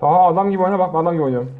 Taha adam gibi oyna bak adam gibi oynuyorum.